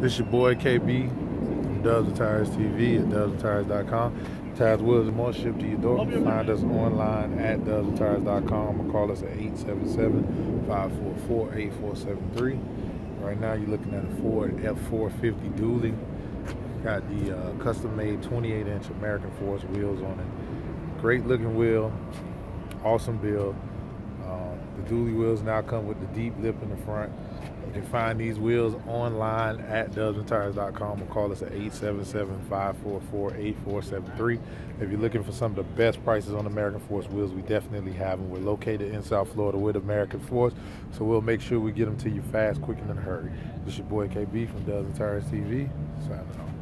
This is your boy KB from and Tires TV at dubsandtires.com. Tires, wheels, and more shipped to your door. Find us online at dubsandtires.com or call us at 877-544-8473. Right now you're looking at a Ford F450 dually. Got the uh, custom-made 28-inch American Force wheels on it. Great looking wheel, awesome build. Dually wheels now come with the deep lip in the front. You can find these wheels online at dubsandtires.com or call us at 877-544-8473. If you're looking for some of the best prices on American Force wheels, we definitely have them. We're located in South Florida with American Force, so we'll make sure we get them to you fast, quick, and in a hurry. This is your boy KB from Dubs Tires TV, signing off.